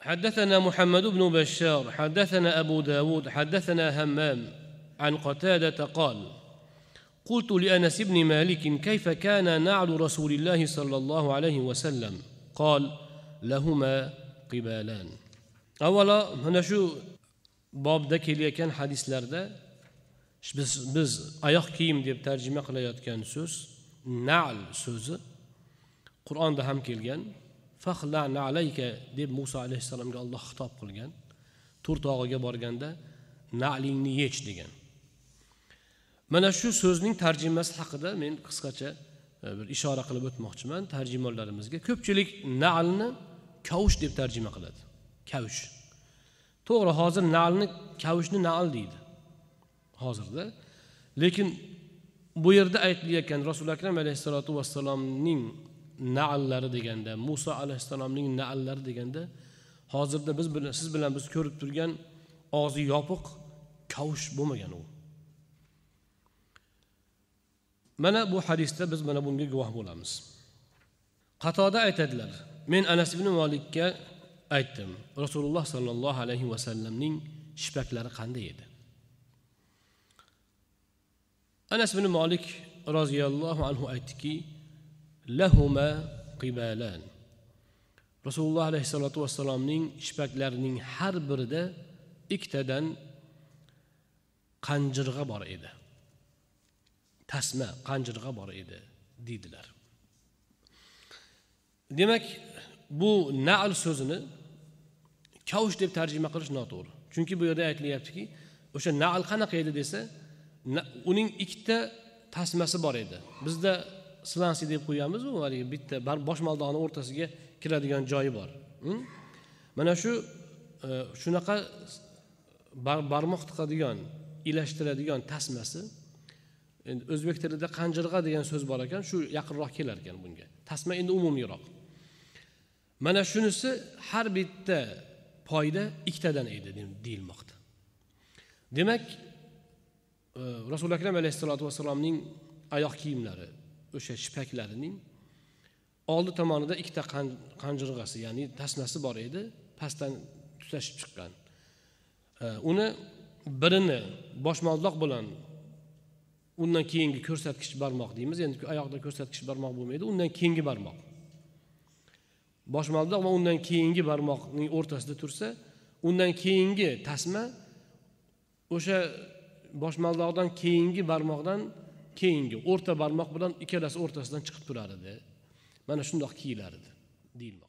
حدثنا محمد بن بشار حدثنا أبو داود حدثنا همام عن قتادة قال قلت لأنس بن مالك كيف كان نعل رسول الله صلى الله عليه وسلم؟ قال لهما قبالان. أولا هنا شو bobda kelayotgan hadislarda biz biz oyoq kiyim deb tarjima qilayotgan so'z nal so'zi qur'onda ham kelgan alayka deb muso alayhissalomga alloh xitob qilgan. Tur tog'iga borganda nalingni yech degan. Mana shu so'zning tarjimasi haqida men qisqacha e, bir ishora qilib o'tmoqchiman. Tarjimonlarimizga ko'pchilik nalni kavush deb tarjima qiladi. Kavush. To'g'ri hozir nalni kavushni nal deydi hozirda. Lekin bu yerda aytilayotgan rasuli akram alayhissalotu vassalomning naallari deganda muso alayhissalomning naallari deganda hozirda biz bilan siz bilan biz ko'rib turgan og'zi yopiq kavush bo'lmagan u. Mana bu hadisda biz mana bunga guvoh bo'lamiz. Qatoda aytadilar men anas ibn molikka aytdim rasululloh sollallohu alayhi vasallamning shipaklari qanday edi? Anas ibn molik roziyallohu anhu aytdiki lahuma qibalan. Rasululloh alayhissalotu vassalomning ishpaklarining har birida ikkitadan qanjirg'a bor edi. Tasma qanjirg'a bor edi deydilar. Demak bu nal so'zini kavush deb tarjima qilish noto'g'ri. Chunki bu yerda aytilyaptiki o'sha nal qanaqa edi desa uning ikkita tasmasi bor edi. Bizda slansi deb qo'yamizu haligi bitta boshmaldoqni o'rtasiga kiradigan joyi bor hm? mana shu e, shunaqa barmoq tiqadigan ilashtiradigan tasmasi endi o'zbek tilida qanjirg'a degan so'z bor ekan shu yaqinroq kelar ekan bunga. Tasma endi umumiyroq mana shunisi har bitta poyda ikkitadan edi deyilmoqda. Demak e, rasuli akram alayhissalotu vassalomning oyoq kiyimlari o'sha shipaklarining oldi tomonida ikkita qanjirg'asi ya'ni tasmasi bor edi pastdan tutashib chiqqan. Uni birini boshmaldoq bilan undan keyingi ko'rsatkich barmoq deymiz endi oyoqda ko'rsatkich barmoq bo'lmaydi undan keyingi barmoq. Boshmaldoq va undan keyingi barmoqning o'rtasida tursa undan keyingi tasma o'sha boshmaldoqdan keyingi barmoqdan keyingi o'rta barmoq bilan ikkalasi o'rtasidan chiqib turar edi mana shundoq kiyilar edi deyilmoqda.